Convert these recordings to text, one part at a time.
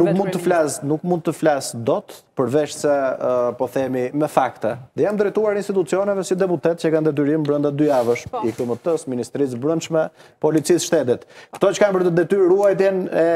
Nuk mund të flas, nuk mund të flas dot përveç se po themi me fakte. Dhe jam drejtuar institucioneve si deputet që kanë detyrim brenda dy javësh, po. IKMT-së, Ministrisë së Brendshme, Policisë së Shtetit. Këto që kanë për të detyrë ruajtjen e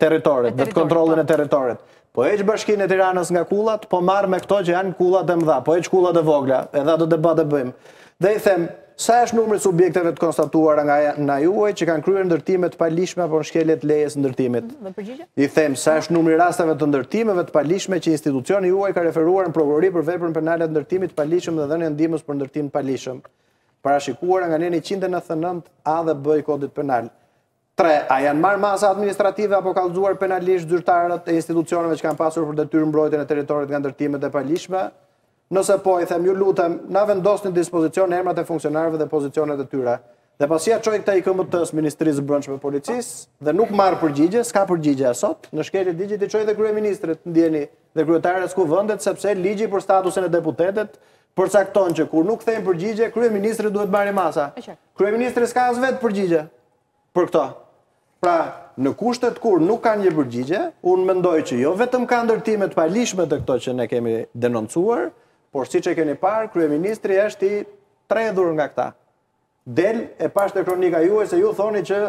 territorit, dhe kontrollin e po. territorit. Po heq bashkinë e Tiranës nga kullat, po marr me këto që janë kullat e mëdha, po heq kullat e vogla, edhe atë debat e bëjmë. Dhe i them, sa është numri i subjekteve të konstatuara nga ana juaj që kanë kryer ndërtime të paligjshme apo në shkelje të lejes së ndërtimit? Dhe përgjigja? I them, sa është numri i rasteve të ndërtimeve të paligjshme që institucioni juaj ka referuar në prokurori për veprën penale të ndërtimit të paligjshëm dhe dhënien e ndihmës për ndërtim të paligjshëm, të parashikuara nga neni njëqind e nëntëdhjetë e nëntë A dhe B e Kodit Penal? Tre, a janë marrë masa administrative apo kallëzuar penalisht zyrtarët e institucioneve që kanë pasur për detyrë mbrojtjen e territorit nga ndërtimet e paligjshme? Nëse po, i them, ju lutem, na vendosni në dispozicion emrat e funksionarëve dhe pozicionet e tyre. Dhe pasi ia çoj këtë IKMT-së, Ministrisë së Brendshme, Policisë, dhe nuk marr përgjigje, s'ka përgjigje as sot, në shkelje të ligjit i çoj dhe kryeministrit, ndjeni, dhe kryetares së Kuvendit, sepse ligji për statusin e deputetit përcakton që kur nuk kthejnë përgjigje, kryeministri duhet të marrë masa. Kryeministri s'ka as vetë përgjigje. për këto. Pra, në kushtet kur nuk kanë një përgjigje, unë mendoj që jo vetëm ka ndërtime të paligjshme te këto që ne kemi denoncuar, por siç e keni parë, kryeministri është i tredhur nga këta. Dhe e pashë te kronika juaj se ju thoni që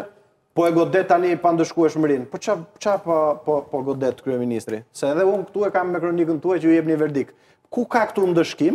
po e godet tani pandëshkueshmërinë. Po ça ça po po po godet kryeministri? Se edhe unë këtu e kam me kronikën tuaj që ju jepni verdikt. Ku ka këtu ndëshkim?